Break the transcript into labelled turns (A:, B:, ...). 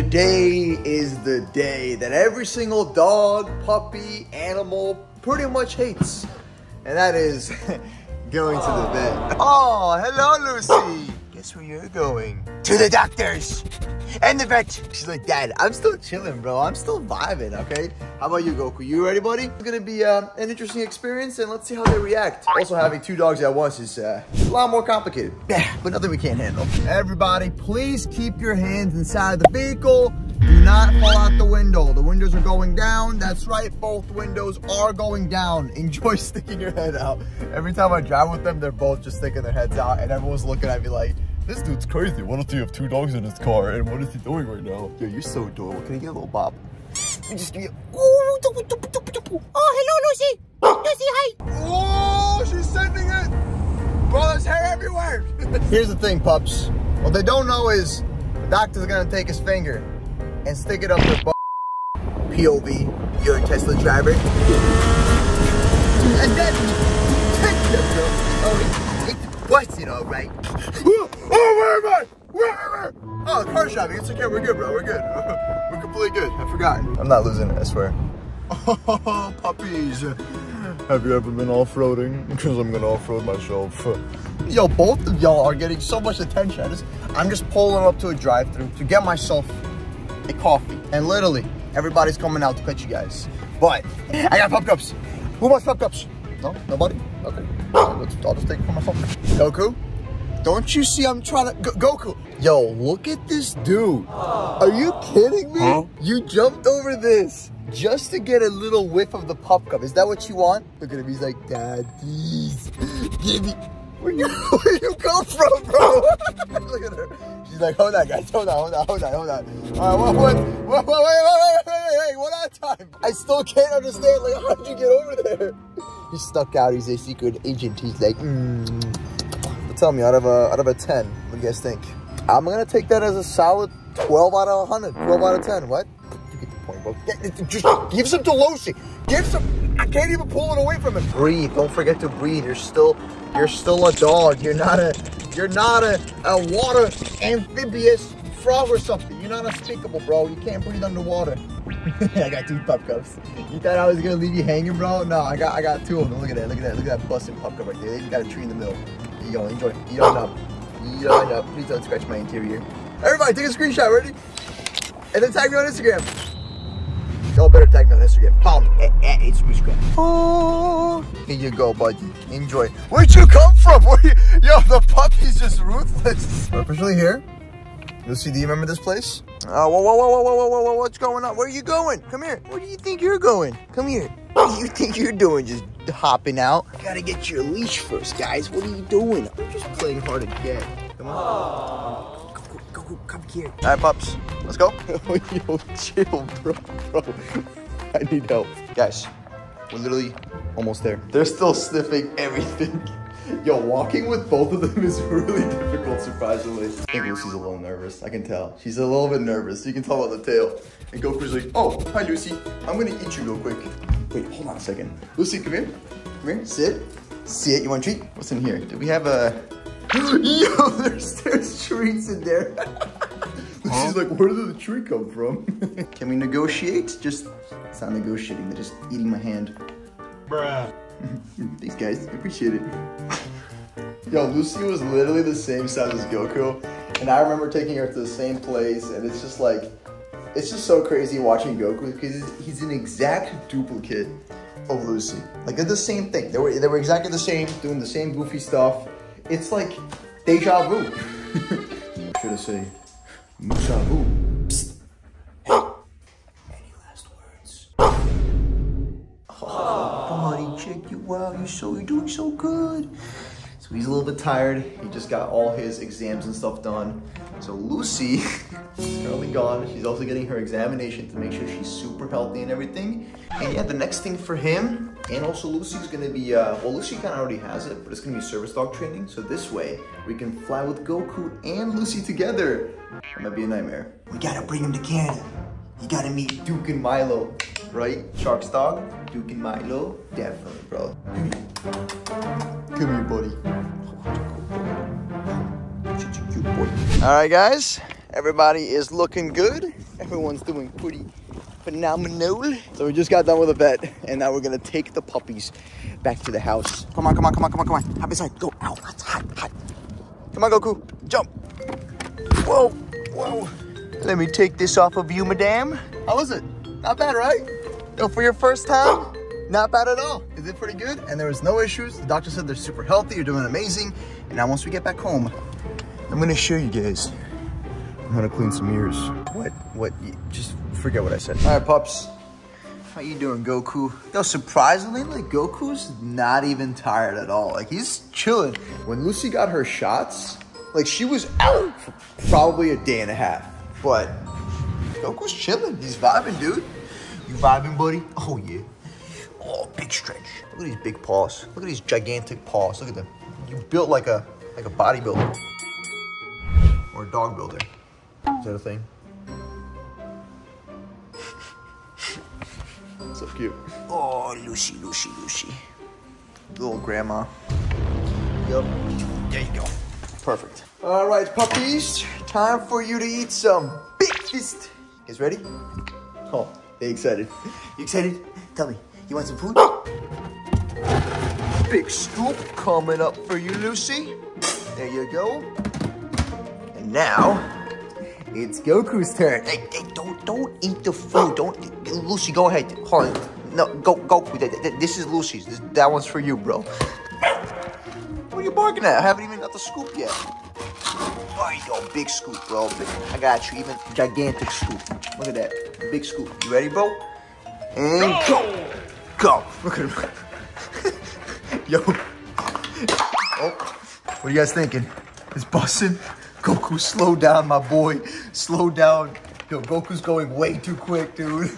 A: Today is the day that every single dog, puppy, animal pretty much hates. And that is going to the vet. Oh, hello, Lucy. Guess where you're going? To the doctors and the vet. She's like, Dad, I'm still chilling, bro. I'm still vibing, okay? How about you, Goku? You ready, buddy? It's gonna be uh, an interesting experience, and let's see how they react. Also, having two dogs at once is uh, a lot more complicated. Yeah, but nothing we can't handle. Everybody, please keep your hands inside the vehicle. Do not fall out the window. The windows are going down. That's right, both windows are going down. Enjoy sticking your head out. Every time I drive with them, they're both just sticking their heads out, and everyone's looking at me like, this dude's crazy. What if you have two dogs in his car? And what is he doing right now? Yo, you're so adorable. Can I get a little bob? You just get. Oh,
B: Oh, hello, Lucy. Lucy, hi.
A: Oh, she's sending it. Bro, there's hair everywhere. Here's the thing, pups. What they don't know is the doctor's gonna take his finger and stick it up their butt. POV, you're a Tesla driver. And then take the oh, it's busted, all right. Oh, where am I? Where am I? Oh, car shopping. It's okay. We're good, bro. We're good. We're completely good. I forgot. I'm not losing it, I swear. Oh, puppies. Have you ever been off-roading? Because I'm gonna off-road myself. Yo, both of y'all are getting so much attention. I just, I'm just pulling up to a drive-through to get myself a coffee. And literally, everybody's coming out to pet you guys. But I got pup cups. Who wants pup cups? No? Nobody? Okay let's, I'll just take it for myself. Goku, don't you see I'm trying to, G Goku. Yo, look at this dude. Are you kidding me?
C: Huh?
A: You jumped over this just to get a little whiff of the pup cup. Is that what you want? Look at him, he's like, Daddy's, give me. Where you, where you come from, bro? Look at her. She's like, hold on, guys, hold on, hold on, hold on, hold on. All right, what, what, what, wait, wait, wait, wait, wait, wait, one at a time. I still can't understand, like, how'd you get over there? He's stuck out. He's a secret agent. He's like, mm. Tell me, out of a, out of a 10, what do you guys think? I'm to take that as a solid 12 out of 100, 12 out of 10. What? You get the point, bro. Get, just give some to Lucy. Give some. I can't even pull it away from him. Breathe. Don't forget to breathe. You're still, you're still a dog. You're not a, you're not a, a water amphibious frog or something. You're not unspeakable, bro. You can't breathe underwater. I got two pup cups. You thought I was gonna leave you hanging, bro? No, I got, I got two of them. Look at that. Look at that. Look at that busted pup cup right there. You got a tree in the middle. You go. Enjoy. Eat on up. Eat on up. Please don't scratch my interior. Everybody, take a screenshot. Ready? And then tag me on Instagram. Y'all better tag me on Instagram. Me at, at it's Instagram. Oh, here you go, buddy. Enjoy. Where'd you come from? Where you, yo, the puppy's just ruthless. We're officially here. Lucy, do you remember this place? Oh, whoa, whoa, whoa, whoa, whoa, whoa, whoa, what's going on? Where are you going? Come here. Where do you think you're going? Come here. What do you think you're doing? Just hopping out? Gotta get your leash first, guys. What are you doing? I'm just playing hard to get. Come on. Go, go, go, come here. All right, pups. Let's go. Yo, chill, bro, bro. I need help. Guys, we're literally almost there. They're still sniffing everything. Yo, walking with both of them is really difficult, surprisingly. I think Lucy's a little nervous. I can tell. She's a little bit nervous. You can tell by the tail. And Goku's like, oh, hi, Lucy. I'm gonna eat you real quick. Wait, hold on a second. Lucy, come here. Come here. Sit. Sit. You want a treat? What's in here? Do we have a... Yo, there's, there's treats in there. She's like, where did the tree come from? Can we negotiate? Just, it's not negotiating. They're just eating my hand.
C: Bruh.
A: Thanks, guys. I appreciate it. Yo, Lucy was literally the same size as Goku, and I remember taking her to the same place, and it's just like, it's just so crazy watching Goku because he's, an exact duplicate of Lucy. Like they're the same thing. They were they were exactly the same, doing the same goofy stuff. It's like deja vu. Should I say, Musa vu? Out. You're so you're doing so good. So he's a little bit tired. He just got all his exams and stuff done. So Lucy is currently gone. She's also getting her examination to make sure she's super healthy and everything. And yeah, the next thing for him and also Lucy's gonna be uh, well, Lucy kind of already has it, but it's gonna be service dog training. So this way we can fly with Goku and Lucy together. It might be a nightmare. We gotta bring him to Canada. You gotta meet Duke and Milo, right? Shark's dog, Duke and Milo, definitely, bro. Come here, buddy. Such a cute boy. All right, guys, Everybody is looking good. Everyone's doing pretty phenomenal. So we just got done with the vet, and now we're gonna take the puppies back to the house. Come on, come on, come on, come on, come on. Hop inside. Go. Ow, that's hot, hot. Come on, Goku. Jump. Whoa, whoa. Let me take this off of you, madame. How was it? Not bad, right? For your first time, not bad at all. Is it pretty good? And there was no issues. The doctor said they're super healthy. You're doing amazing. And now once we get back home, I'm gonna show you guys how to clean some ears. What? What? Just forget what I said. All right, pups. How you doing, Goku? Yo, surprisingly, like, Goku's not even tired at all. Like, he's chilling. When Lucy got her shots, like, she was out for probably a day and a half. But Goku's chilling. He's vibing, dude. You vibing, buddy? Oh, yeah. Oh, big stretch. Look at these big paws. Look at these gigantic paws. Look at them. You built like a like a bodybuilder. Or a dog builder. Is that a thing? so cute. Oh, Lucy, Lucy, Lucy. Little grandma. Yep. There you go. Perfect. All right, puppies. Time for you to eat some. You guys ready? Oh, they excited. You excited? Tell me, you want some food? Ah! Big scoop coming up for you, Lucy. There you go. And now, it's Goku's turn. Hey, hey, don't, don't eat the food. Don't, Lucy, go ahead. Hold on. No, go, Goku. This is Lucy's. This, that one's for you, bro. What are you barking at? I haven't even got the scoop yet. You go, big scoop, bro. Big, I got you, even gigantic scoop. Look at that, big scoop. You ready, bro? And go, go. Look at him. Yo. Oh, what are you guys thinking? It's busting. Goku, slow down, my boy. Slow down. Yo, Goku's going way too quick, dude.